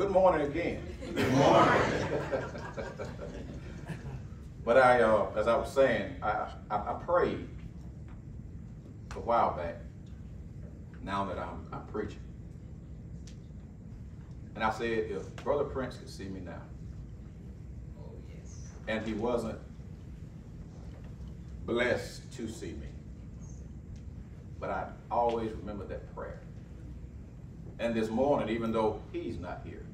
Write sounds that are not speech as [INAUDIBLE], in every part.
Good morning again. Good morning. [LAUGHS] but I, uh, as I was saying, I, I, I prayed a while back. Now that I'm, I'm preaching, and I said, if Brother Prince could see me now, Oh, yes. and he wasn't blessed to see me, but I always remember that prayer. And this morning, even though he's not here,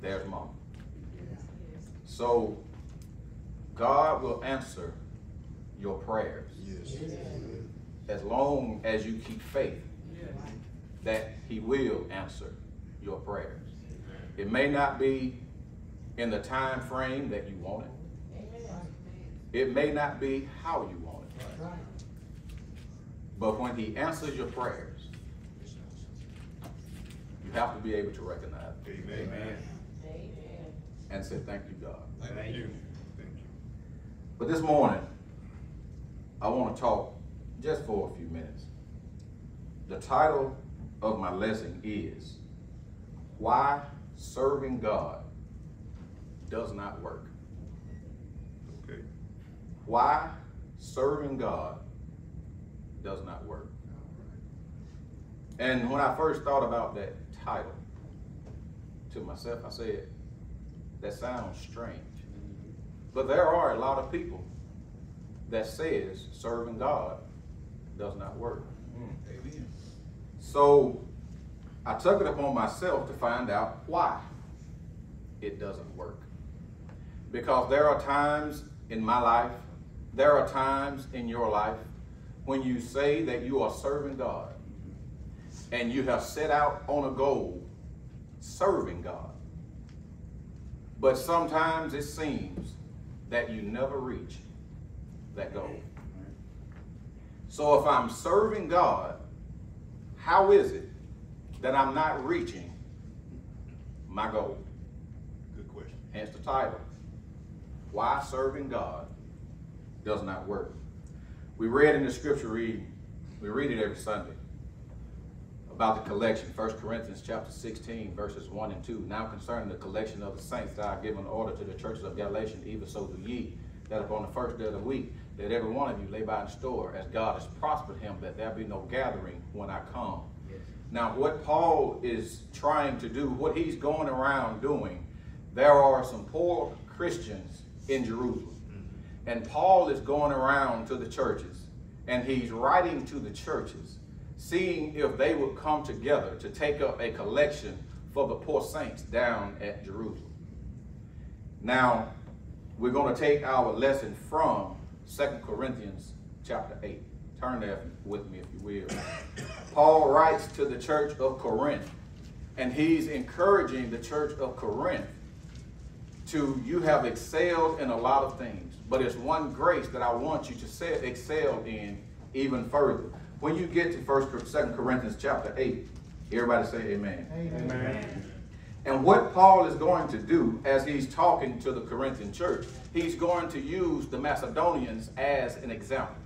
there's mom. So God will answer your prayers Yes. as long as you keep faith that he will answer your prayers. It may not be in the time frame that you want it. It may not be how you want it. But when he answers your prayers, you have to be able to recognize it Amen. And say, thank you, God. Thank you. Thank you. But this morning, I want to talk just for a few minutes. The title of my lesson is Why Serving God Does Not Work. Okay. Why Serving God Does Not Work. And when I first thought about that title, to myself, I said, that sounds strange. But there are a lot of people that says serving God does not work. Amen. So I took it upon myself to find out why it doesn't work. Because there are times in my life, there are times in your life when you say that you are serving God and you have set out on a goal serving God. But sometimes it seems that you never reach that goal. So if I'm serving God, how is it that I'm not reaching my goal? Good question. Hence the title. Why serving God does not work. We read in the scripture reading, we read it every Sunday, about the collection. 1 Corinthians chapter 16, verses 1 and 2. Now concerning the collection of the saints that I have given order to the churches of Galatia, even so do ye, that upon the first day of the week, that every one of you lay by in store, as God has prospered him, that there be no gathering when I come. Now, what Paul is trying to do, what he's going around doing, there are some poor Christians in Jerusalem. Mm-hmm. And Paul is going around to the churches and he's writing to the churches, seeing if they would come together to take up a collection for the poor saints down at Jerusalem. Now, we're going to take our lesson from 2 Corinthians chapter 8. Turn there with me if you will. [COUGHS] Paul writes to the church of Corinth, and he's encouraging the church of Corinth to you have excelled in a lot of things, but it's one grace that I want you to excel in even further. When you get to First, Second Corinthians chapter 8, everybody say amen. Amen. And what Paul is going to do as he's talking to the Corinthian church, he's going to use the Macedonians as an example.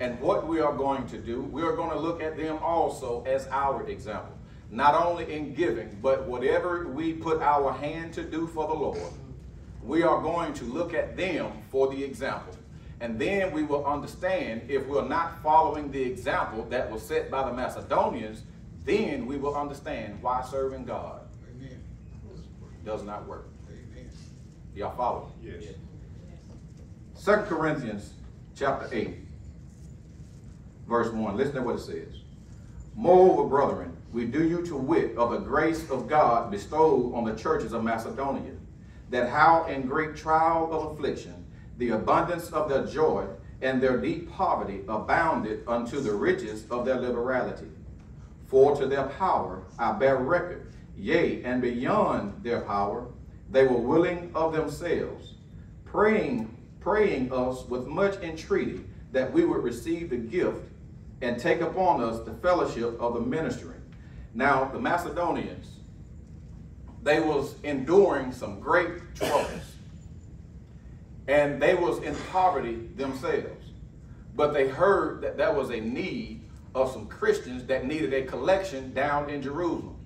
And what we are going to do, we are going to look at them also as our example. Not only in giving, but whatever we put our hand to do for the Lord, we are going to look at them for the example. And then we will understand if we're not following the example that was set by the Macedonians, then we will understand why serving God Amen. does not work. Amen. Y'all follow? Yes. Second Corinthians chapter 8, verse 1. Listen to what it says. Moreover, brethren, we do you to wit of the grace of God bestowed on the churches of Macedonia, that how in great trial of affliction, the abundance of their joy and their deep poverty abounded unto the riches of their liberality. For to their power I bear record, yea, and beyond their power, they were willing of themselves, praying, praying us with much entreaty that we would receive the gift and take upon us the fellowship of the ministry. Now, the Macedonians, they was enduring some great troubles. And they was in poverty themselves. But they heard that there was a need of some Christians that needed a collection down in Jerusalem.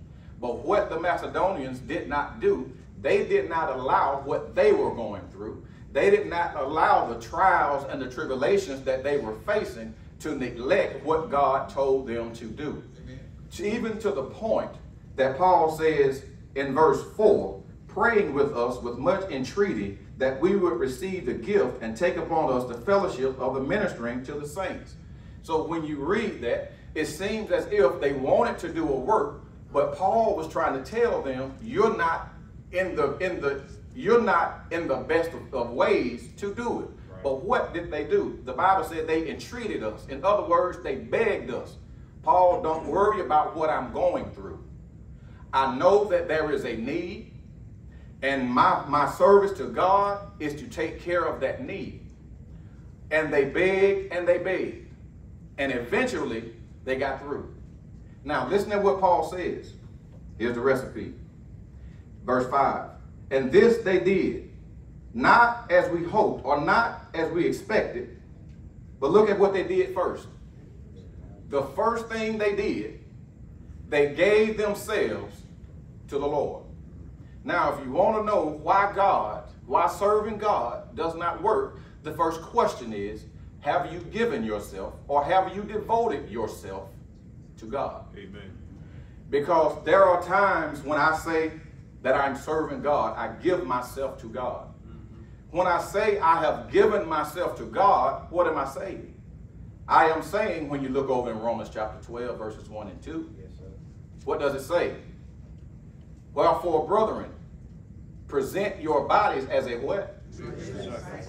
But what the Macedonians did not do, they did not allow what they were going through. They did not allow the trials and the tribulations that they were facing to neglect what God told them to do. Amen. Even to the point that Paul says in verse 4 praying with us with much entreaty that we would receive the gift and take upon us the fellowship of the ministering to the saints. So when you read that, it seems as if they wanted to do a work, but Paul was trying to tell them, you're not in the in the you're not in the best of, of ways to do it. Right. But what did they do? The Bible said they entreated us. In other words, they begged us. Paul, don't worry about what I'm going through. I know that there is a need, and my, my service to God is to take care of that need. And they begged and they begged. And eventually they got through. Now, listen to what Paul says. Here's the recipe. Verse 5. And this they did, not as we hoped or not as we expected, but look at what they did first. The first thing they did, they gave themselves to the Lord. Now, if you want to know why God, why serving God does not work, the first question is, have you given yourself or have you devoted yourself to God? Amen. Because there are times when I say that I'm serving God, I give myself to God. Mm-hmm. When I say I have given myself to God, what am I saying? I am saying, when you look over in Romans chapter 12, verses 1 and 2, Yes, what does it say? Wherefore, brethren, present your bodies as a what?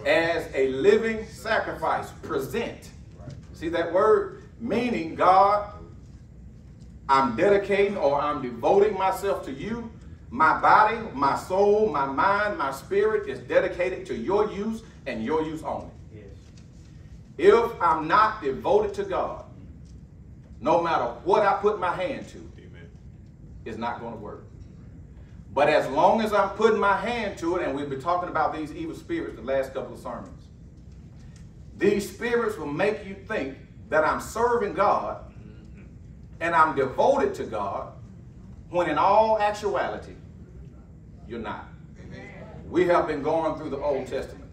As a living sacrifice. Present. See that word? Meaning, God, I'm dedicating or I'm devoting myself to you. My body, my soul, my mind, my spirit is dedicated to your use and your use only. If I'm not devoted to God, no matter what I put my hand to, Amen. it's not going to work. But as long as I'm putting my hand to it, and we've been talking about these evil spirits the last couple of sermons, these spirits will make you think that I'm serving God mm-hmm. and I'm devoted to God, when in all actuality, you're not. We have been going through the Old Testament,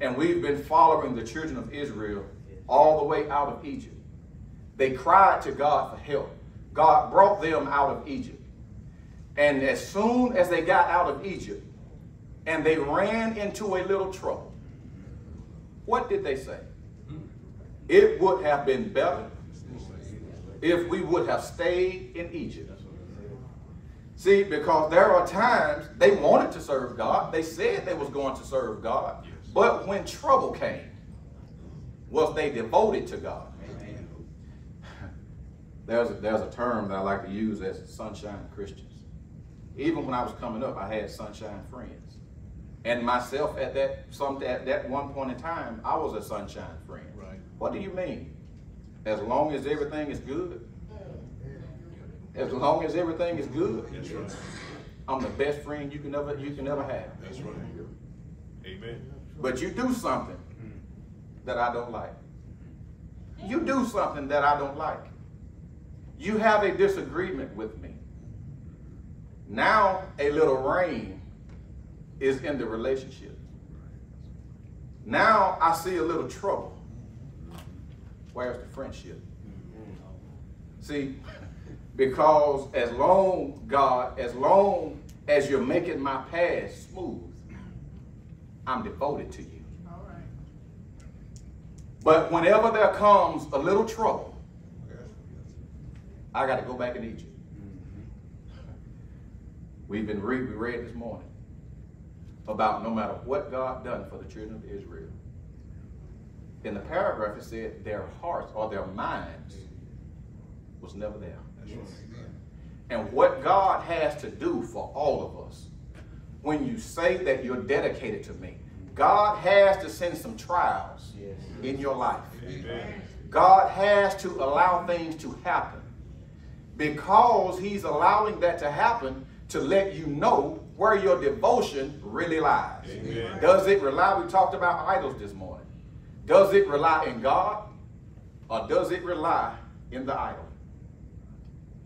and we've been following the children of Israel all the way out of Egypt. They cried to God for help. God brought them out of Egypt. And as soon as they got out of Egypt and they ran into a little trouble, what did they say? It would have been better if we would have stayed in Egypt. See, because there are times they wanted to serve God. They said they was going to serve God. But when trouble came, was they devoted to God? Amen. [LAUGHS] There's a, there's a term that I like to use as sunshine Christians. Even when I was coming up, I had sunshine friends. And myself at that some at that one point in time, I was a sunshine friend. Right. What do you mean? As long as everything is good. As long as everything is good, That's right. I'm the best friend you can ever you can ever have. That's right. Amen. But you do something that I don't like. You do something that I don't like. You have a disagreement with me. Now a little rain is in the relationship. Now I see a little trouble. Where's the friendship? See, because as long, God, as long as you're making my path smooth, I'm devoted to you. But whenever there comes a little trouble, I got to go back in Egypt. We've been read, we read this morning about no matter what God done for the children of Israel. In the paragraph it said their hearts or their minds was never there. That's right. And what God has to do for all of us, when you say that you're dedicated to me, God has to send some trials Yes. in your life. Amen. God has to allow things to happen because He's allowing that to happen to let you know where your devotion really lies. Amen. Does it rely? We talked about idols this morning. Does it rely in God or does it rely in the idol?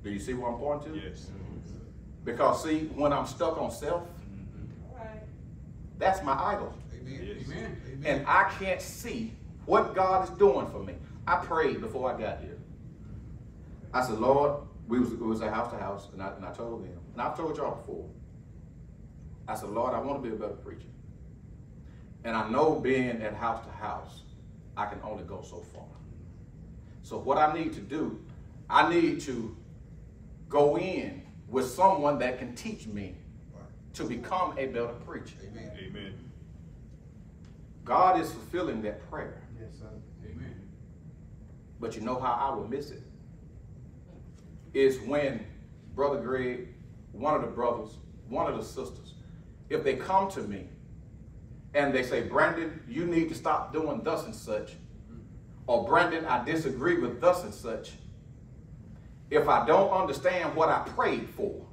Do you see where I'm pointing to? Yes. Because see, when I'm stuck on self, that's my idol. Yes. Amen. And I can't see what God is doing for me. I prayed before I got here. I said, Lord, we was, it was a house to house, and I, and I told them, and I've told y'all before. I said, Lord, I want to be a better preacher. And I know being at house to house, I can only go so far. So what I need to do, I need to go in with someone that can teach me to become a better preacher. Amen. Amen. God is fulfilling that prayer. Yes, sir. Amen. But you know how I will miss it? Is when Brother Greg, one of the brothers, one of the sisters, if they come to me and they say, Brandon, you need to stop doing thus and such, or Brandon, I disagree with thus and such, if I don't understand what I prayed for,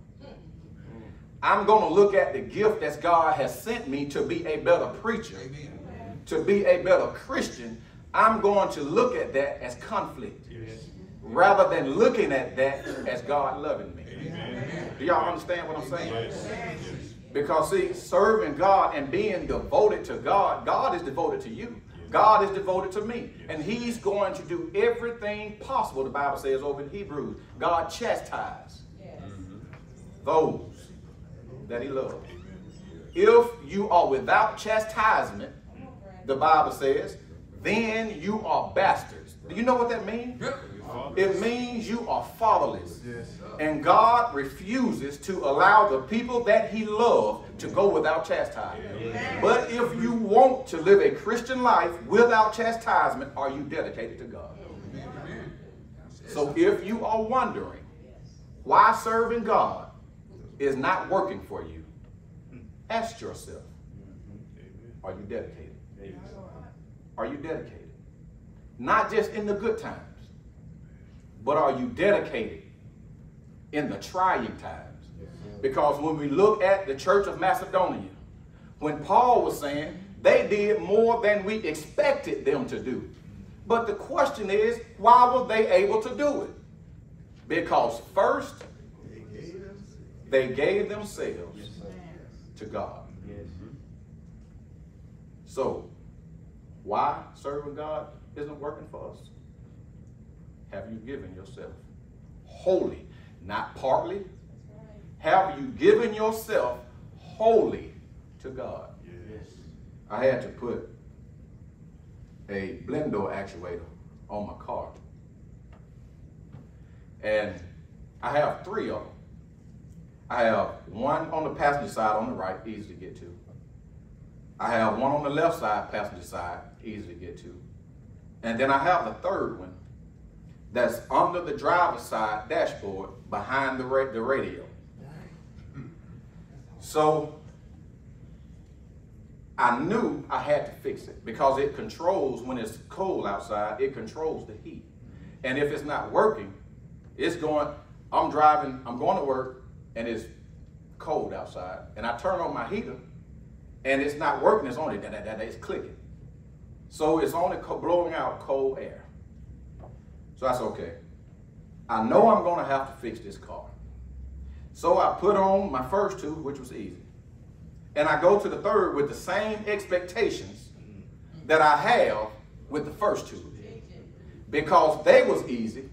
I'm going to look at the gift that God has sent me to be a better preacher, Amen. to be a better Christian. I'm going to look at that as conflict Yes. Rather than looking at that as God loving me. Amen. Do y'all understand what I'm saying? Yes. Yes. Because see, serving God and being devoted to God, God is devoted to you. God is devoted to me. And he's going to do everything possible, the Bible says over in Hebrews. God chastise mm-hmm. those that he loves. If you are without chastisement, the Bible says, then you are bastards. Do you know what that means? It means you are fatherless. And God refuses to allow the people that he loves to go without chastisement. But if you want to live a Christian life without chastisement, are you dedicated to God? So if you are wondering why serving God is not working for you, ask yourself, are you dedicated? Are you dedicated? Not just in the good times, but are you dedicated in the trying times? Because when we look at the church of Macedonia, when Paul was saying they did more than we expected them to do. But the question is, why were they able to do it? Because first, they gave themselves to God. So, why serving God isn't working for us? Have you given yourself wholly, not partly? Have you given yourself wholly to God? Yes. I had to put a blend door actuator on my car. And I have three of them. I have one on the passenger side on the right, easy to get to. I have one on the left side, passenger side, easy to get to. And then I have the third one that's under the driver's side dashboard behind the, ra- the radio. So I knew I had to fix it because it controls when it's cold outside, it controls the heat. And if it's not working, it's going, I'm driving, I'm going to work and it's cold outside. And I turn on my heater and it's not working, it's only da da da, it's clicking. So it's only blowing out cold air. So that's okay. I know I'm going to have to fix this car. So I put on my first two, which was easy. And I go to the third with the same expectations that I have with the first two. Because they was easy,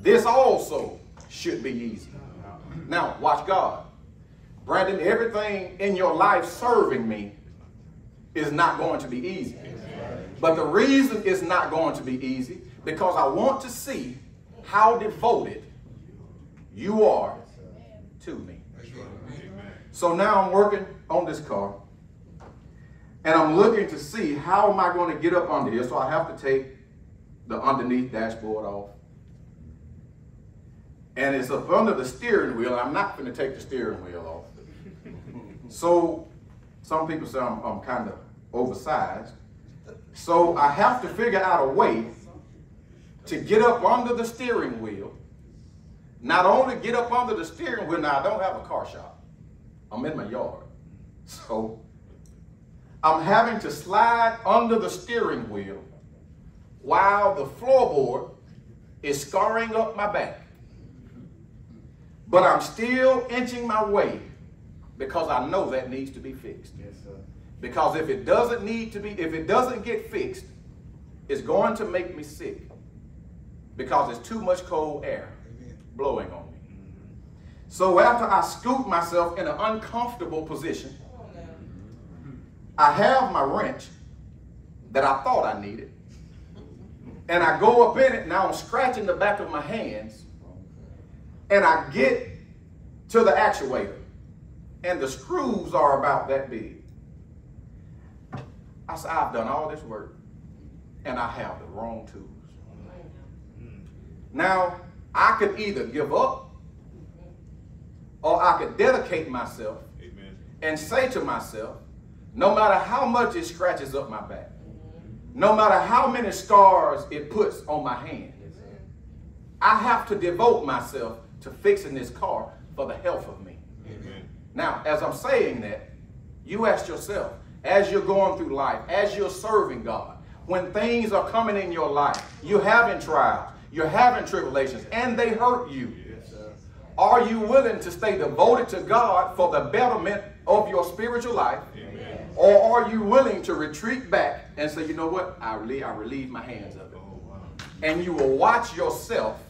this also should be easy. Now, watch God. Brandon, everything in your life serving me is not going to be easy. But the reason it's not going to be easy because I want to see how devoted you are to me. So now I'm working on this car and I'm looking to see how am I going to get up under here. So I have to take the underneath dashboard off. And it's up under the steering wheel. I'm not going to take the steering wheel off. so some people say I'm, I'm kind of oversized. So I have to figure out a way to get up under the steering wheel. Not only get up under the steering wheel, now I don't have a car shop. I'm in my yard. So I'm having to slide under the steering wheel while the floorboard is scarring up my back. But I'm still inching my way because I know that needs to be fixed. Yes, sir. Because if it doesn't need to be, if it doesn't get fixed, it's going to make me sick. Because it's too much cold air blowing on me. So after I scoop myself in an uncomfortable position, I have my wrench that I thought I needed. And I go up in it, now I'm scratching the back of my hands, and I get to the actuator, and the screws are about that big. I said, I've done all this work, and I have the wrong tools. Now, I could either give up, or I could dedicate myself Amen. and say to myself, no matter how much it scratches up my back, no matter how many scars it puts on my hand, I have to devote myself to fixing this car for the health of me. Amen. Now, as I'm saying that, you ask yourself, as you're going through life, as you're serving God, when things are coming in your life, you're having trials, you're having tribulations, and they hurt you. Yes. Are you willing to stay devoted to God for the betterment of your spiritual life? Amen. Or are you willing to retreat back and say, you know what? I relieve, I relieve my hands of it. Oh, wow. And you will watch yourself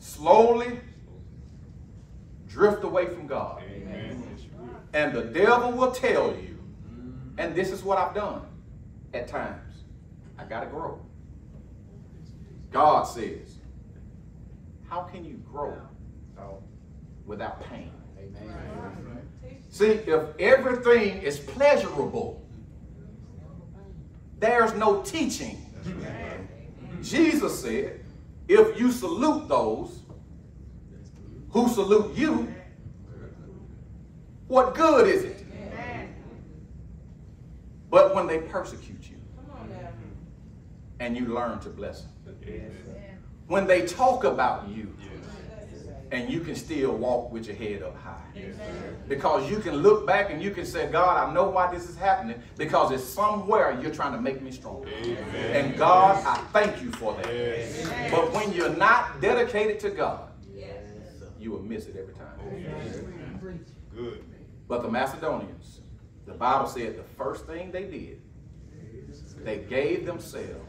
slowly drift away from God. Amen. Yes, you will. And the devil will tell you, and this is what I've done at times. I gotta grow. God says, how can you grow without pain? amen. See, if everything is pleasurable, there's no teaching. Jesus said, if you salute those who salute you, what good is it? But when they persecute you and you learn to bless them. When they talk about you Yes. and you can still walk with your head up high. Yes. Because you can look back and you can say, God, I know why this is happening because it's somewhere you're trying to make me stronger. Amen. And God, I thank you for that. Yes. But when you're not dedicated to God, Yes, you will miss it every time. Good. But the Macedonians, the Bible said the first thing they did, they gave themselves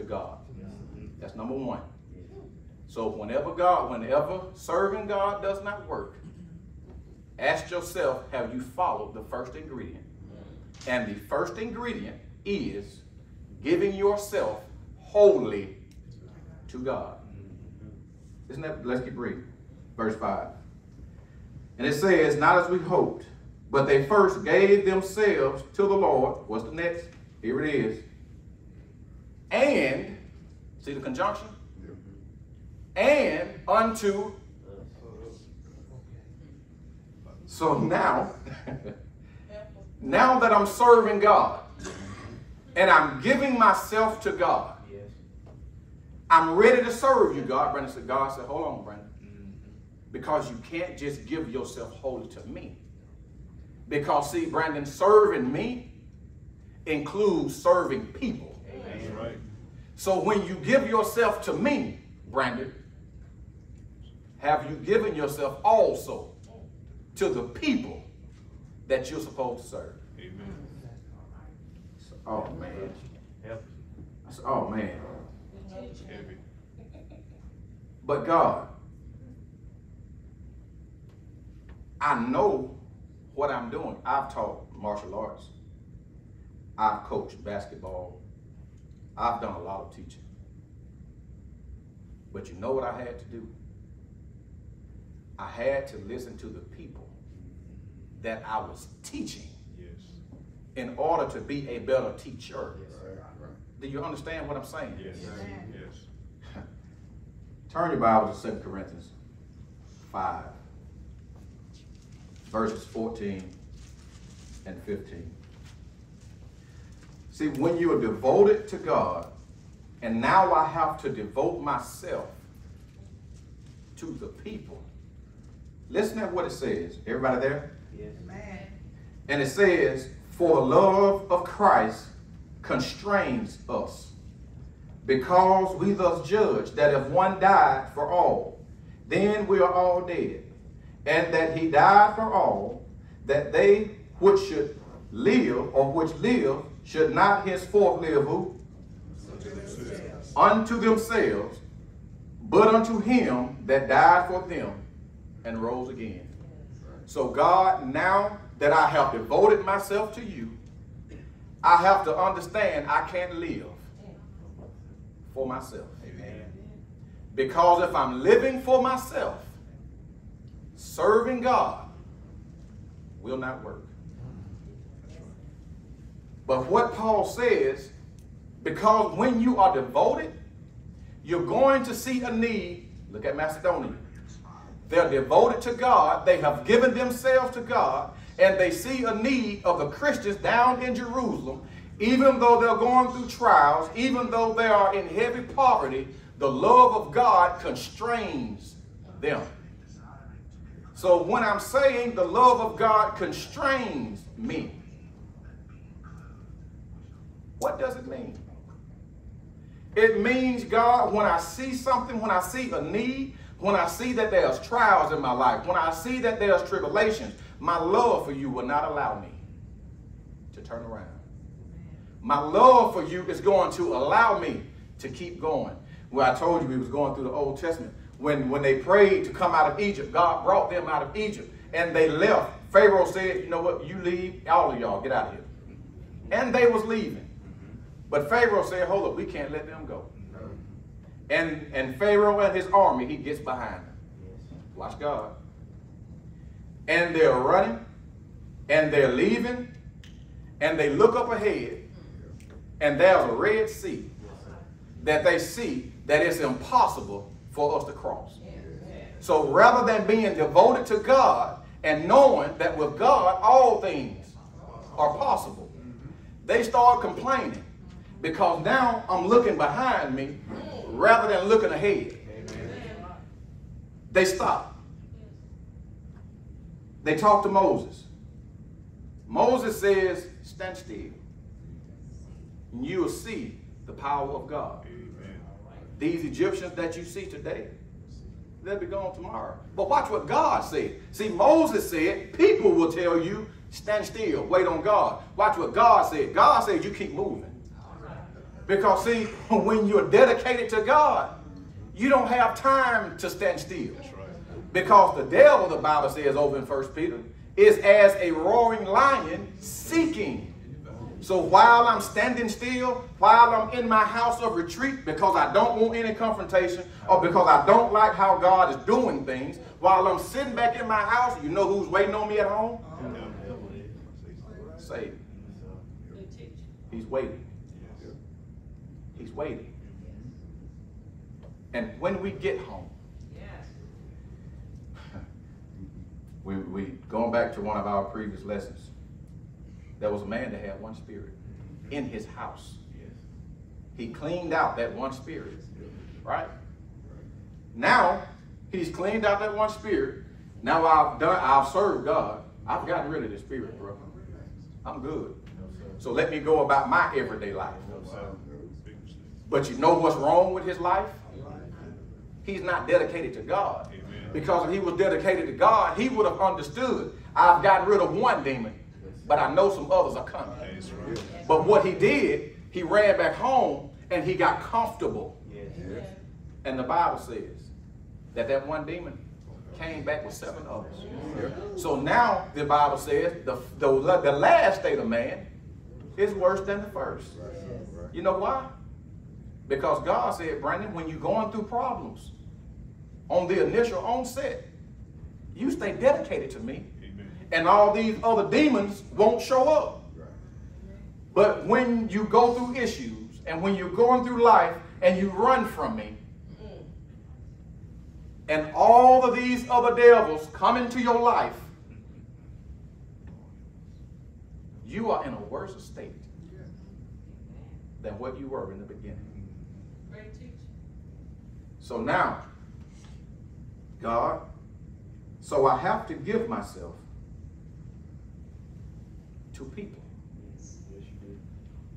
to God. Mm-hmm. That's number one. So whenever God, whenever serving God does not work, ask yourself, have you followed the first ingredient? And the first ingredient is giving yourself wholly to God. Mm-hmm. Isn't that, let's keep reading. Verse 5. And it says, not as we hoped, but they first gave themselves to the Lord. What's the next? Here it is. And, see the conjunction? And unto. So now, [LAUGHS] now that I'm serving God and I'm giving myself to God, I'm ready to serve you, God. Brandon said, God said, hold on, Brandon. Mm-hmm. Because you can't just give yourself wholly to me. Because, see, Brandon, serving me includes serving people. That's. So when you give yourself to me, Brandon, have you given yourself also to the people that you're supposed to serve? Amen. Oh, man. Said, oh, man. But God, I know what I'm doing. I've taught martial arts. I've coached basketball. I've done a lot of teaching. But you know what I had to do? I had to listen to the people that I was teaching Yes. in order to be a better teacher. Yes, sir. Do you understand what I'm saying? Yes. Yes. [LAUGHS] Turn your Bible to 2 Corinthians 5, verses 14 and 15. See, when you are devoted to God, and now I have to devote myself to the people. Listen at what it says. Everybody there? Yes. And it says, For the love of Christ constrains us, because we thus judge that if one died for all, then we are all dead. And that he died for all, that they which should live or which live should not henceforth live who? Unto themselves, but unto him that died for them and rose again. So, God, now that I have devoted myself to you, I have to understand I can't live for myself. Amen. Because if I'm living for myself, serving God will not work. But what Paul says, because when you are devoted, you're going to see a need. Look at Macedonia. They're devoted to God, they have given themselves to God, and they see a need of the Christians down in Jerusalem. Even though they're going through trials, even though they are in heavy poverty, the love of God constrains them. So when I'm saying the love of God constrains me, what does it mean? It means, God, when I see something, when I see a need, when I see that there's trials in my life, when I see that there's tribulations, my love for you will not allow me to turn around. My love for you is going to allow me to keep going. Where I told you we was going through the Old Testament. When, when they prayed to come out of Egypt, God brought them out of Egypt. And they left. Pharaoh said, you know what, you leave, all of y'all, get out of here. And they was leaving. But Pharaoh said, hold up, we can't let them go. And, and Pharaoh and his army, he gets behind them. Watch God. And they're running, and they're leaving, and they look up ahead, and there's a Red Sea that they see that it's impossible for us to cross. So rather than being devoted to God and knowing that with God all things are possible, mm-hmm. they start complaining because now I'm looking behind me rather than looking ahead. They stop. They talk to Moses. Moses says, Stand still. And you will see the power of God. Amen. These Egyptians that you see today, they'll be gone tomorrow. But watch what God said. See, Moses said, people will tell you, stand still, wait on God. Watch what God said. God said, you keep moving. Because see, [LAUGHS] when you're dedicated to God, you don't have time to stand still. That's right. Because the devil, the Bible says over in 1 Peter, is as a roaring lion seeking. So while I'm standing still, while I'm in my house of retreat, because I don't want any confrontation, or because I don't like how God is doing things, while I'm sitting back in my house, you know who's waiting on me at home? Satan. He's waiting. Waiting. And when we get home, [LAUGHS] we, we going back to one of our previous lessons. There was a man that had one spirit in his house. He cleaned out that one spirit, right? Now he's cleaned out that one spirit. Now I've done, I've served God. I've gotten rid of the spirit, bro. I'm good. So let me go about my everyday life. Big mistake. But you know what's wrong with his life? He's not dedicated to God. Amen. Because if he was dedicated to God, he would have understood. I've gotten rid of one demon, but I know some others are coming. Right. But what he did, he ran back home and he got comfortable. And the Bible says that that one demon came back with seven others. So now the Bible says the, the, the last state of man is worse than the first. You know why? Because God said, Brandon, when you're going through problems, on the initial onset, you stay dedicated to me, Amen. and all these other demons won't show up. But when you go through issues, and when you're going through life, and you run from me, mm. and all of these other devils come into your life, you are in a worse state than what you were in the beginning. So now, God, so I have to give myself to people.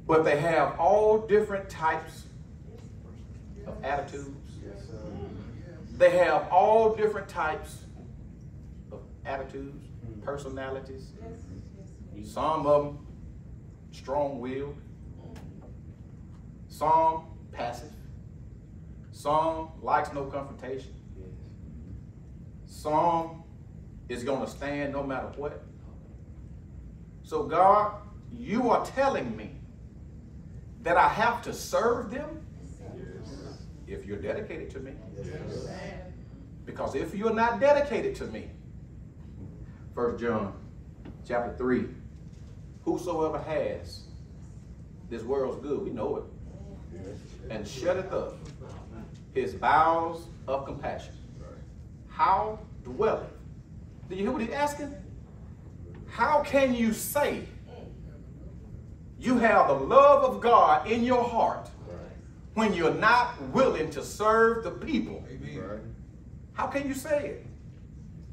But mm-hmm. they have all different types of attitudes, They have all different types of attitudes, personalities. Some of them strong-willed. Mm-hmm. Some passive. Some likes no confrontation. Some is going to stand no matter what. So God, you are telling me that I have to serve them if you're dedicated to me. Because if you're not dedicated to me, First John chapter 3, whosoever has this world's good, we know it, and shutteth up his bowels of compassion. How dwelleth? Do you hear what he's asking? How can you say you have the love of God in your heart when you're not willing to serve the people? How can you say it?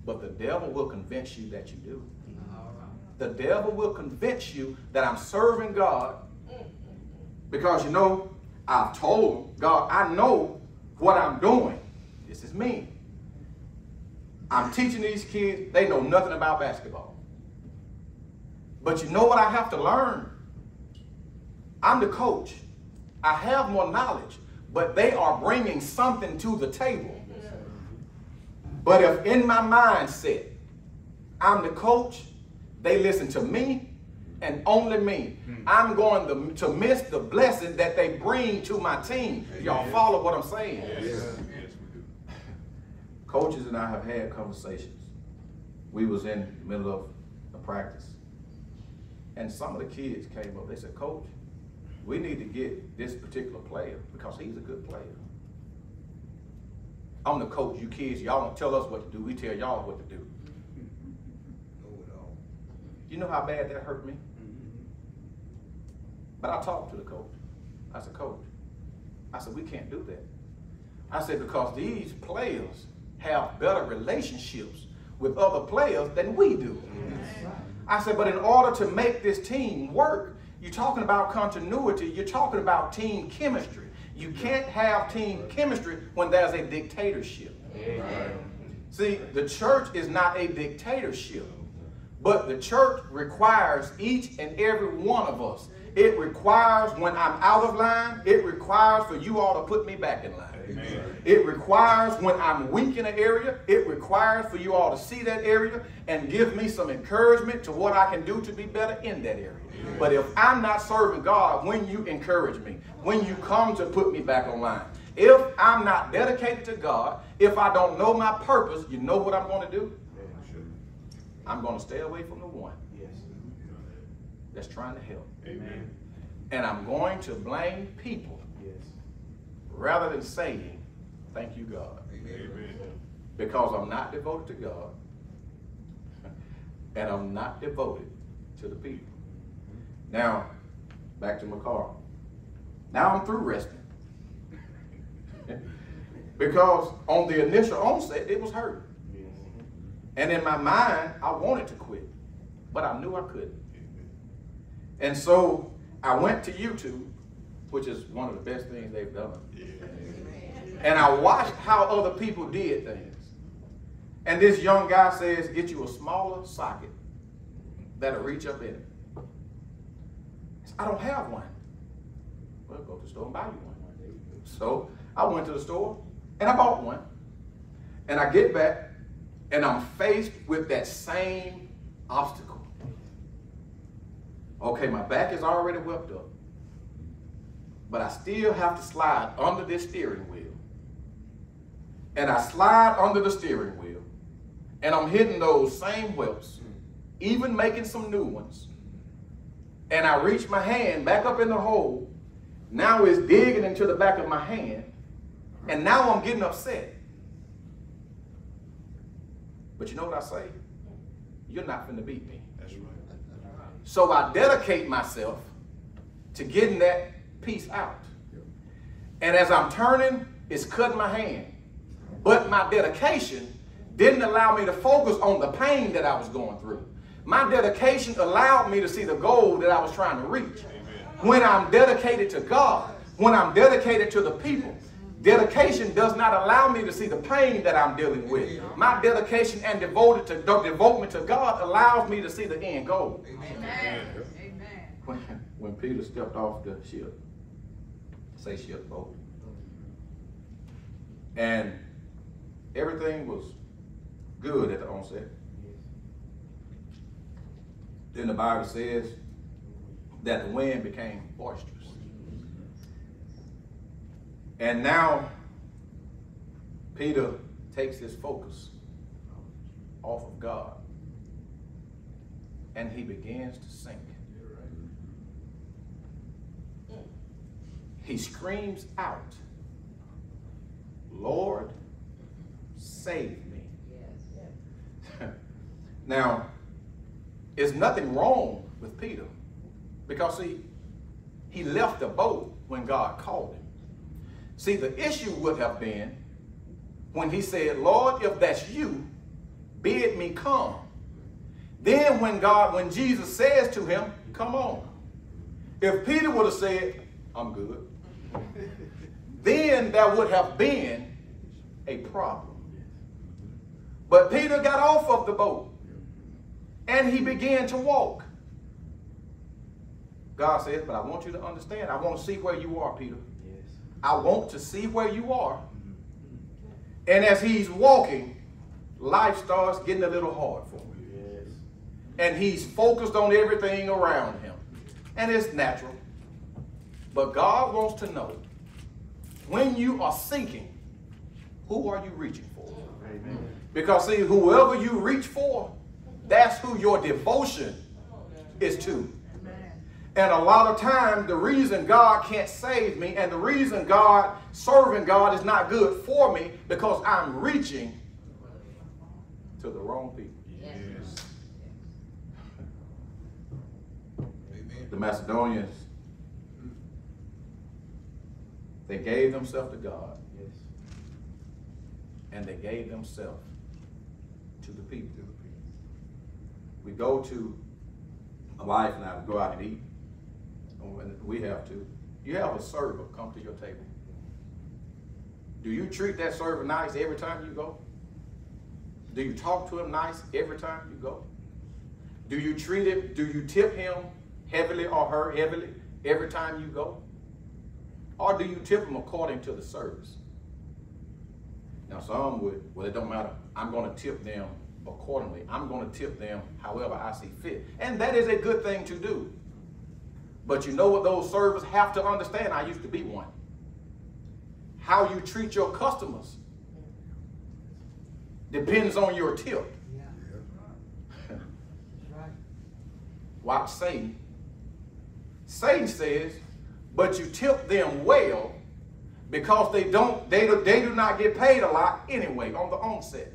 But the devil will convince you that you do. The devil will convince you that I'm serving God mm, mm, mm. because you know, I've told God, I know what I'm doing. This is me. I'm teaching these kids, they know nothing about basketball. But you know what I have to learn? I'm the coach. I have more knowledge, but they are bringing something to the table. But if in my mindset, I'm the coach, they listen to me and only me. Hmm. I'm going to, to miss the blessing that they bring to my team. Y'all follow what I'm saying? Yes, yes, we do. Coaches and I have had conversations. We was in the middle of a practice. And some of the kids came up, they said, Coach, we need to get this particular player because he's a good player. I'm the coach, you kids, y'all don't tell us what to do, we tell y'all what to do. Know it all. You know how bad that hurt me? But I talked to the coach. I said, Coach, I said, we can't do that. I said, because these players have better relationships with other players than we do. I said, but in order to make this team work, you're talking about continuity, you're talking about team chemistry. You can't have team chemistry when there's a dictatorship. See, the church is not a dictatorship, but the church requires each and every one of us. It requires when I'm out of line, it requires for you all to put me back in line. It requires when I'm weak in an area, it requires for you all to see that area and give me some encouragement to what I can do to be better in that area. But if I'm not serving God when you encourage me, when you come to put me back on line, if I'm not dedicated to God, if I don't know my purpose, you know what I'm going to do? I'm going to stay away from the one that's trying to help. Amen. And I'm going to blame people Yes. rather than saying, thank you, God. Amen. Because I'm not devoted to God and I'm not devoted to the people. Now, back to my car. Now I'm through resting. [LAUGHS] because on the initial onset, it was hurt. Yes. And in my mind, I wanted to quit, but I knew I couldn't. And so I went to YouTube, which is one of the best things they've done. And I watched how other people did things. And this young guy says, get you a smaller socket that'll reach up in it. I don't have one. Well, go to the store and buy you one. So I went to the store and I bought one. And I get back and I'm faced with that same obstacle. Okay, my back is already whipped up. But I still have to slide under this steering wheel. And I slide under the steering wheel. And I'm hitting those same whips, even making some new ones. And I reach my hand back up in the hole. Now it's digging into the back of my hand. And now I'm getting upset. But you know what I say? You're not finna beat me. So I dedicate myself to getting that piece out. And as I'm turning, it's cutting my hand. But my dedication didn't allow me to focus on the pain that I was going through. My dedication allowed me to see the goal that I was trying to reach. When I'm dedicated to God, when I'm dedicated to the people, Dedication does not allow me to see the pain that I'm dealing with. My dedication and devoted to devotement to God allows me to see the end goal. Amen. Amen. When, when Peter stepped off the ship, say ship boat, and everything was good at the onset. Then the Bible says that the wind became boisterous. And now Peter takes his focus off of God and he begins to sink. He screams out, Lord, save me. [LAUGHS] now, there's nothing wrong with Peter because, see, he left the boat when God called him. See, the issue would have been when he said, Lord, if that's you, bid me come. Then when God, when Jesus says to him, come on. If Peter would have said, I'm good, then there would have been a problem. But Peter got off of the boat and he began to walk. God says, but I want you to understand, I want to see where you are, Peter. I want to see where you are. And as he's walking, life starts getting a little hard for him. Yes. And he's focused on everything around him. And it's natural. But God wants to know when you are sinking, who are you reaching for? Amen. Because see, whoever you reach for, that's who your devotion is to. And a lot of times, the reason God can't save me and the reason God, serving God, is not good for me because I'm reaching to the wrong people. Yes. The Macedonians, they gave themselves to God. Yes. And they gave themselves to the people. We go to a wife now, we go out and eat. And we have to. You have a server come to your table. Do you treat that server nice every time you go? Do you talk to him nice every time you go? Do you treat him, do you tip him heavily or her heavily every time you go? Or do you tip him according to the service? Now some would, well it don't matter. I'm going to tip them accordingly. I'm going to tip them however I see fit. And that is a good thing to do. But you know what those servers have to understand? I used to be one. How you treat your customers depends on your tip. Yeah. Watch Satan. Satan says, but you tip them well because they don't they, do, they do not get paid a lot anyway on the onset.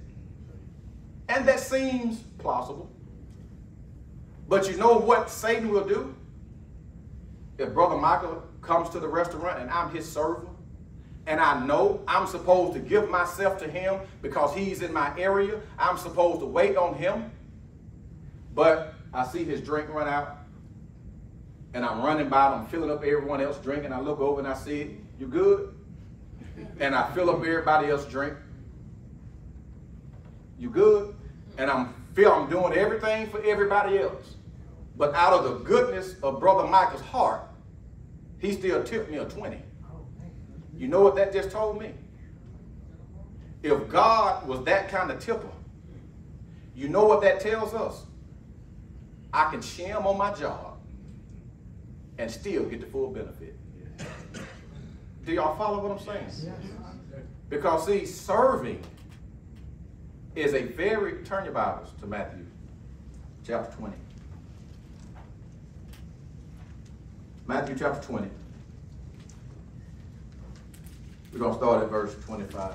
And that seems plausible. But you know what Satan will do? If Brother Michael comes to the restaurant and I'm his server, and I know I'm supposed to give myself to him because he's in my area, I'm supposed to wait on him, but I see his drink run out, and I'm running by, I'm filling up everyone else drink, and I look over and I see, you good? And I fill up everybody else's drink. You good? And I'm feel I'm doing everything for everybody else. But out of the goodness of Brother Michael's heart, he still tipped me a 20. You know what that just told me? If God was that kind of tipper, you know what that tells us? I can sham on my job and still get the full benefit. Do y'all follow what I'm saying? Because see, serving is a very, turn your Bibles to Matthew chapter 20. Matthew chapter 20. We're going to start at verse 25.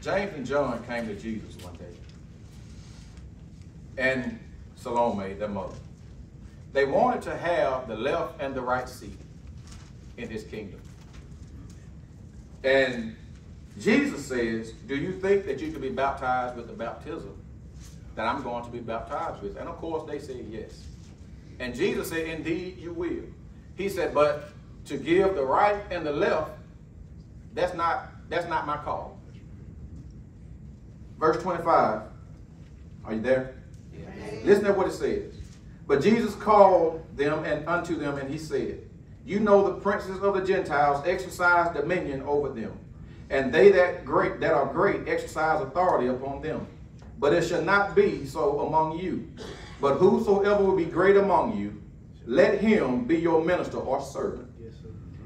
James and John came to Jesus one day. And Salome, their mother. They wanted to have the left and the right seat in his kingdom. And Jesus says, Do you think that you can be baptized with the baptism that I'm going to be baptized with? And of course, they said yes. And Jesus said, Indeed, you will. He said, But to give the right and the left, That's not, that's not my call. Verse 25. Are you there? Listen to what it says. But Jesus called them and unto them, and he said, You know the princes of the Gentiles exercise dominion over them, and they that great that are great exercise authority upon them. But it shall not be so among you. But whosoever will be great among you, let him be your minister or servant.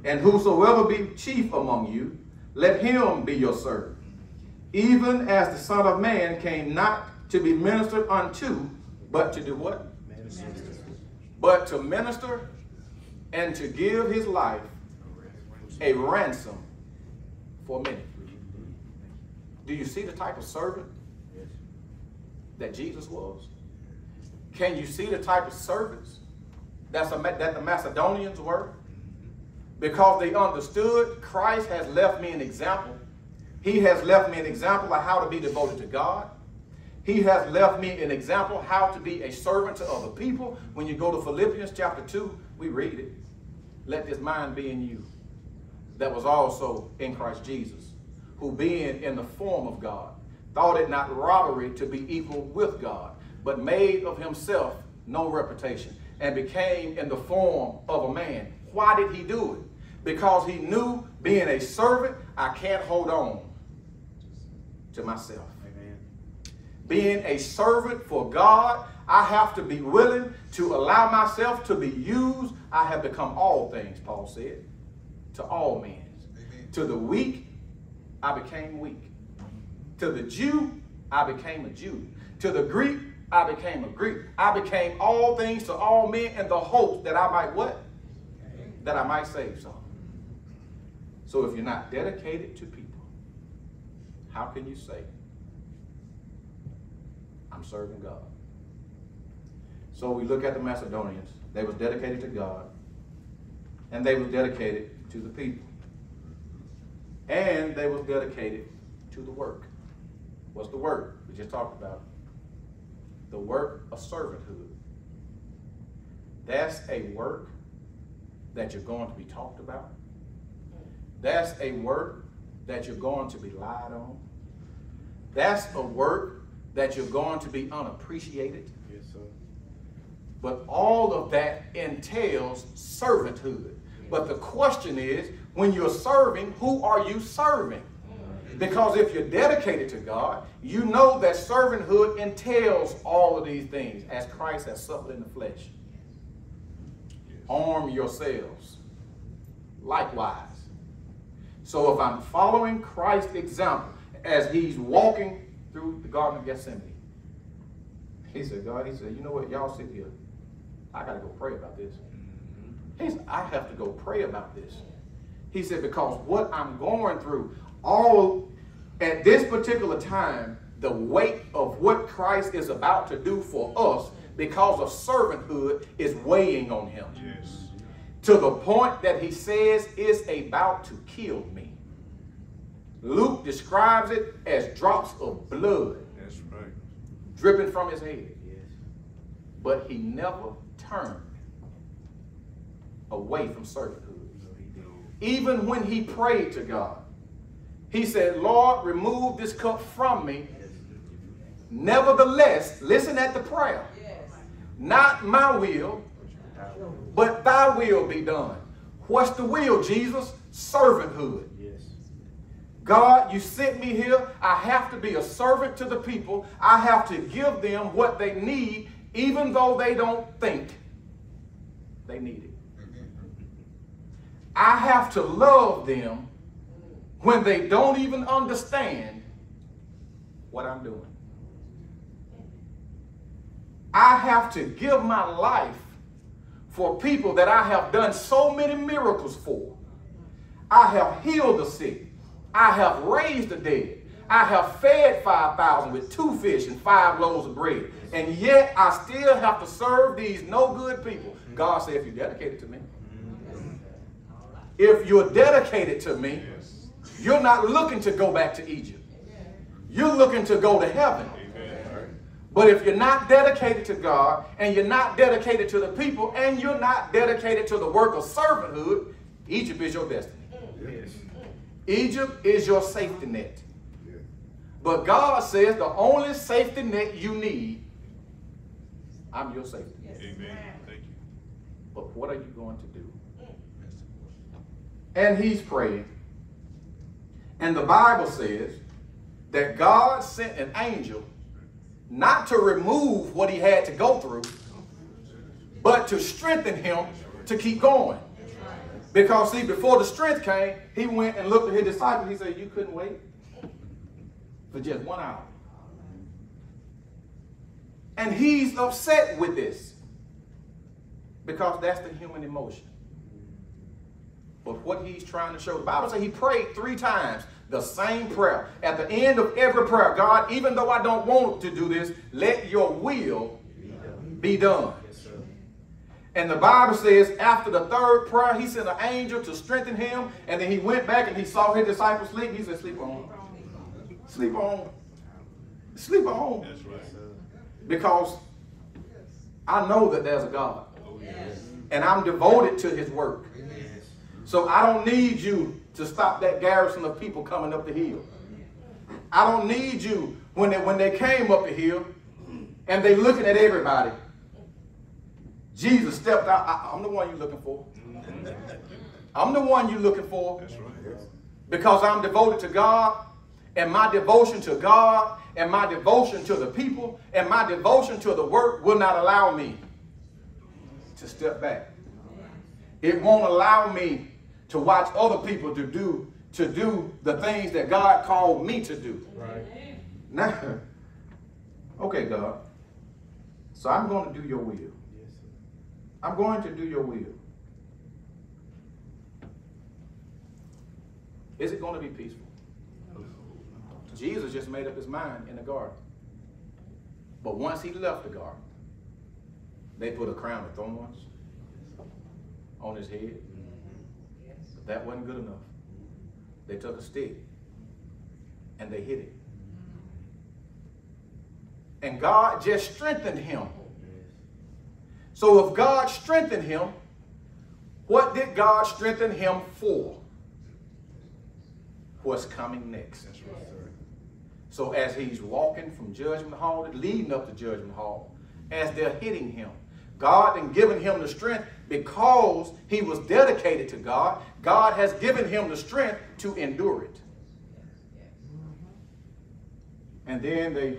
And whosoever be chief among you, let him be your servant. Even as the Son of Man came not to be ministered unto, but to do what? But to minister and to give his life a ransom for many. Do you see the type of servant that Jesus was? Can you see the type of servants that's a, that the Macedonians were? Because they understood Christ has left me an example. He has left me an example of how to be devoted to God. He has left me an example how to be a servant to other people. When you go to Philippians chapter 2, we read it. Let this mind be in you that was also in Christ Jesus, who being in the form of God, thought it not robbery to be equal with God, but made of himself no reputation, and became in the form of a man. Why did he do it? Because he knew being a servant, I can't hold on to myself. Being a servant for God, I have to be willing to allow myself to be used. I have become all things, Paul said, to all men. To the weak, I became weak. To the Jew, I became a Jew. To the Greek, I became a Greek. I became all things to all men in the hope that I might what? That I might save some. So if you're not dedicated to people, how can you say, I'm serving God? So we look at the Macedonians. They was dedicated to God. And they was dedicated to the people. And they was dedicated to the work. What's the work? We just talked about the work of servanthood. That's a work that you're going to be talked about. That's a work that you're going to be lied on. That's a work that you're going to be unappreciated. Yes, sir. But all of that entails servanthood. But the question is, when you're serving, who are you serving? Because if you're dedicated to God, you know that servanthood entails all of these things as Christ has suffered in the flesh. Arm yourselves. Likewise. So if I'm following Christ's example as he's walking through the Garden of Gethsemane, he said, God, he said, you know what, y'all sit here. I got to go pray about this. Mm-hmm. He said, I have to go pray about this. He said, because what I'm going through, all at this particular time, the weight of what Christ is about to do for us because of servanthood is weighing on him. Yes. To the point that he says is about to kill me. Luke describes it as drops of blood That's right. dripping from his head. But he never turned away from servanthood. Even when he prayed to God, he said, Lord, remove this cup from me. Nevertheless, listen at the prayer. Not my will, but thy will be done. What's the will, Jesus? Servanthood. God, you sent me here. I have to be a servant to the people. I have to give them what they need, even though they don't think they need it. I have to love them when they don't even understand what I'm doing. I have to give my life for people that I have done so many miracles for. I have healed the sick. I have raised the dead. I have fed 5,000 with two fish and five loaves of bread. And yet I still have to serve these no good people. God said, if you're dedicated to me, if you're dedicated to me. You're not looking to go back to Egypt. You're looking to go to heaven. But if you're not dedicated to God and you're not dedicated to the people and you're not dedicated to the work of servanthood, Egypt is your destiny. Yes. Egypt is your safety net. Yes. But God says the only safety net you need, I'm your safety net. Amen. Thank you. But what are you going to do? That's the question. And he's praying. And the Bible says that God sent an angel not to remove what he had to go through, but to strengthen him to keep going. Because see, before the strength came, he went and looked at his disciples. He said, You couldn't wait for just one hour. And he's upset with this. Because that's the human emotion. But what he's trying to show, the Bible says he prayed three times the same prayer. At the end of every prayer, God, even though I don't want to do this, let your will be done. And the Bible says after the third prayer, he sent an angel to strengthen him. And then he went back and he saw his disciples sleep. He said, Sleep on. Sleep on. Sleep on. That's right. Because I know that there's a God. Oh, yes. And I'm devoted to his work. So I don't need you to stop that garrison of people coming up the hill. I don't need you when they when they came up the hill and they looking at everybody. Jesus stepped out. I, I'm the one you're looking for. I'm the one you're looking for That's right. because I'm devoted to God, and my devotion to God, and my devotion to the people, and my devotion to the work will not allow me to step back. It won't allow me to watch other people to do to do the things that God called me to do. Right. Now, [LAUGHS] okay, God. So I'm going to do your will. Yes. I'm going to do your will. Is it going to be peaceful? Jesus just made up his mind in the garden. But once he left the garden, they put a crown of thorns on his head. Mm-hmm. That wasn't good enough. They took a stick and they hit it. And God just strengthened him. So if God strengthened him, what did God strengthen him for? What's coming next? That's right. So as he's walking from Judgment Hall, leading up to Judgment Hall, as they're hitting him, God and given him the strength because he was dedicated to God. God has given him the strength to endure it. And then they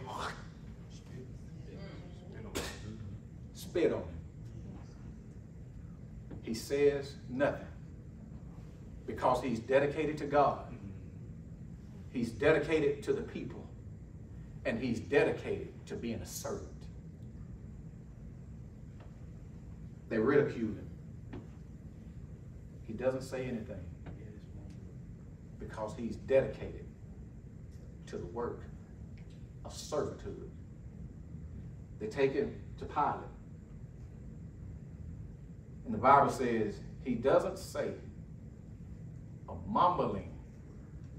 spit on him. He says nothing because he's dedicated to God. He's dedicated to the people. And he's dedicated to being a servant. They ridicule him. He doesn't say anything because he's dedicated to the work of servitude. They take him to Pilate. And the Bible says he doesn't say a mumbling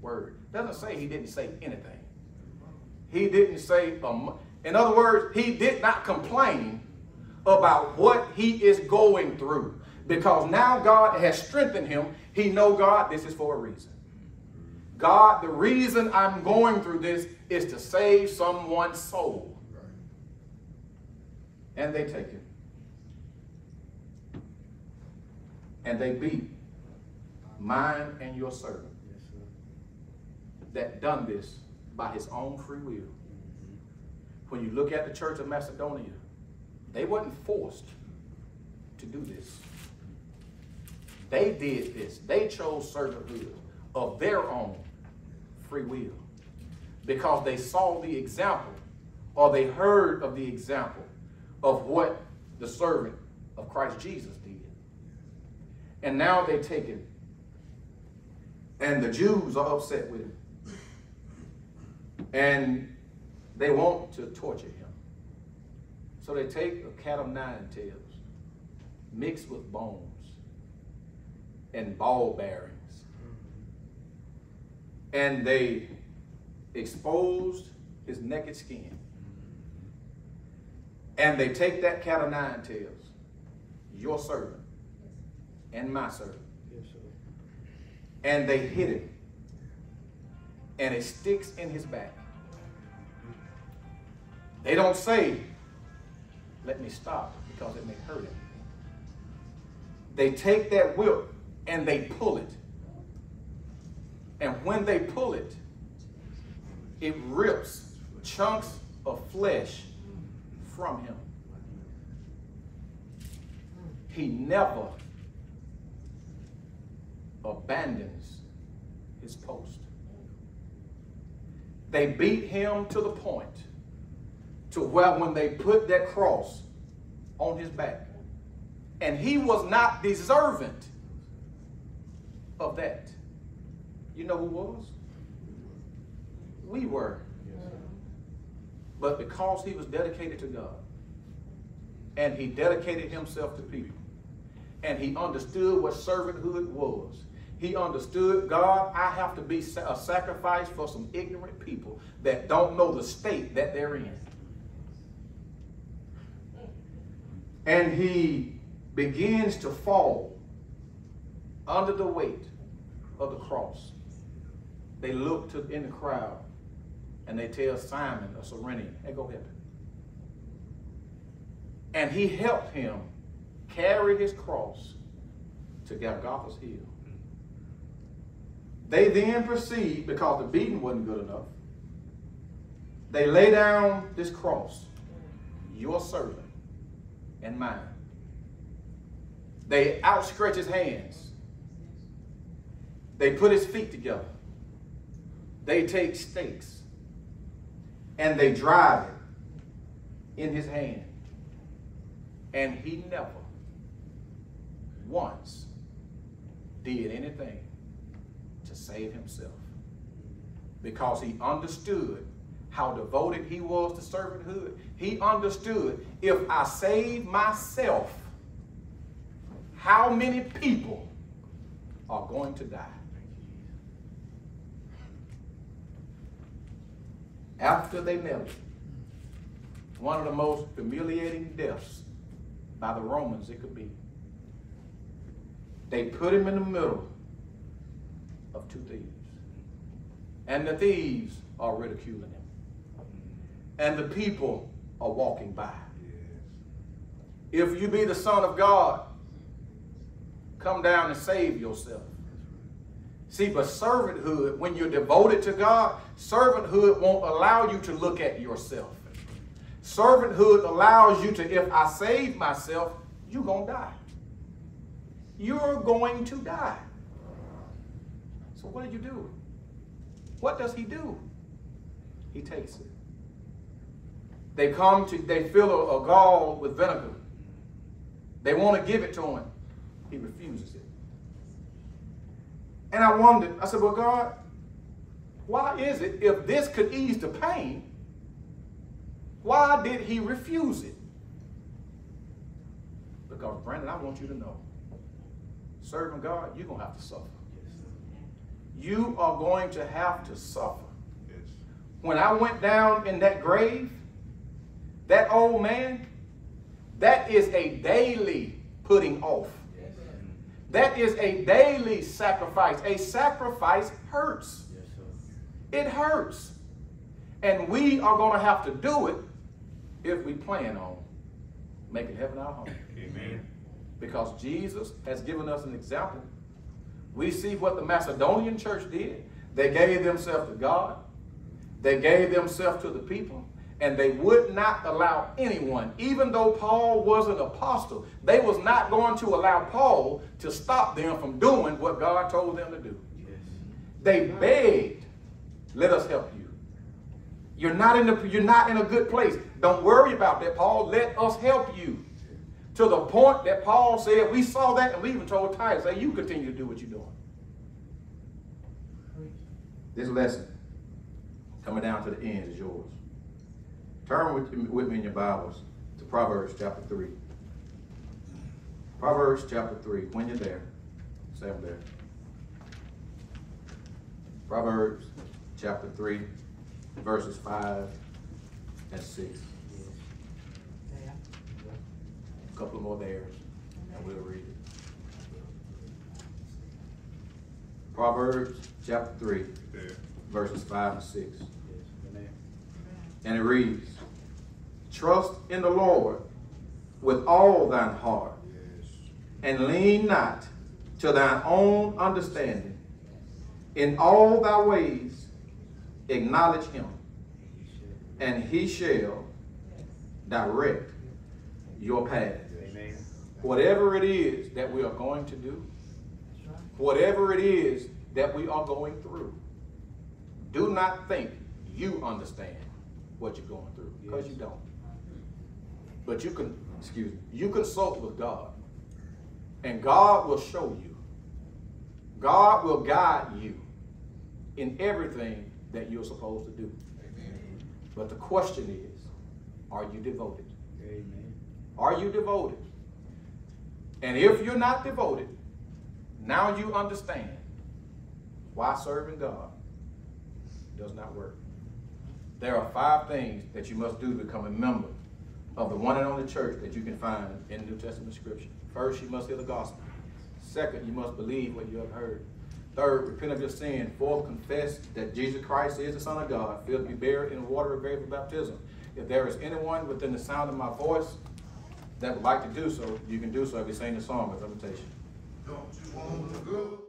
word. Doesn't say he didn't say anything. He didn't say, a in other words, he did not complain about what he is going through. Because now God has strengthened him. He know God, this is for a reason. God, the reason I'm going through this is to save someone's soul. And they take it. And they beat mine and your servant that done this by his own free will. When you look at the church of Macedonia, they wasn't forced to do this. They did this. They chose servanthood of their own free will because they saw the example or they heard of the example of what the servant of Christ Jesus did. And now they take it. And the Jews are upset with him. And they want to torture him. So they take a cat of nine tails, mixed with bones and ball bearings, and they exposed his naked skin. And they take that cat of nine tails, your servant and my servant, Yes, and they hit him and it sticks in his back. They don't say, let me stop because it may hurt him. They take that whip and they pull it. And when they pull it, it rips chunks of flesh from him. He never abandons his post. They beat him to the point to where when they put that cross on his back, and he was not deserving of that. You know who was? We were. But because he was dedicated to God, and he dedicated himself to people, and he understood what servanthood was, he understood, God, I have to be a sacrifice for some ignorant people that don't know the state that they're in. And he begins to fall under the weight of the cross. They look to in the crowd and they tell Simon of Cyrene, hey, go help him. And he helped him carry his cross to Golgotha's hill. They then proceed, because the beating wasn't good enough, they lay down this cross, your servant and mine. They outstretch his hands. They put his feet together. They take stakes and they drive it in his hand. And he never once did anything to save himself because he understood how devoted he was to servanthood. He understood if I save myself, how many people are going to die? After they him, one of the most humiliating deaths by the Romans it could be. They put him in the middle of two thieves. And the thieves are ridiculing him. And the people are walking by. If you be the Son of God, come down and save yourself. See, but servanthood, when you're devoted to God, servanthood won't allow you to look at yourself. Servanthood allows you to, if I save myself, you're going to die. You're going to die. So what do you do? What does he do? He takes it. They come to, they fill a, a gall with vinegar. They want to give it to him. He refuses it. And I wondered, I said, well, God, why is it if this could ease the pain, why did he refuse it? Because, Brandon, I want you to know, serving God, you're going to have to suffer. You are going to have to suffer. When I went down in that grave, that old man, that is a daily putting off. That is a daily sacrifice. A sacrifice hurts. It hurts. And we are going to have to do it if we plan on making heaven our home. Amen. Because Jesus has given us an example. We see what the Macedonian church did. They gave themselves to God. They gave themselves to the people and they would not allow anyone, even though Paul was an apostle, they was not going to allow Paul to stop them from doing what God told them to do. Yes. They begged, let us help you. You're not in the you're not in a good place. Don't worry about that, Paul. Let us help you. To the point that Paul said, we saw that and we even told Titus, say, you continue to do what you're doing. This lesson coming down to the end is yours. Turn with, with me in your Bibles to Proverbs chapter 3. Proverbs chapter 3. When you're there, say I'm there. Proverbs chapter 3, verses 5 and 6. A couple more there, and we'll read it. Proverbs chapter 3, verses 5 and 6. And it reads, Trust in the Lord with all thine heart, Yes. and lean not to thine own understanding. In all thy ways acknowledge him, and he shall direct your path. Amen. Whatever it is that we are going to do, whatever it is that we are going through, do not think you understand what you're going through, because you don't. But you can, excuse me, you consult with God, and God will show you. God will guide you in everything that you're supposed to do. But the question is, are you devoted? Amen. Are you devoted? And if you're not devoted, now you understand why serving God does not work. There are five things that you must do to become a member of the one and only church that you can find in the New Testament scripture. First, you must hear the gospel. Second, you must believe what you have heard. Third, repent of your sin. Fourth, confess that Jesus Christ is the Son of God. Fifth, be buried in the water of grave of baptism. If there is anyone within the sound of my voice that would like to do so, you can do so if you sing the song with invitation. Don't you want the good?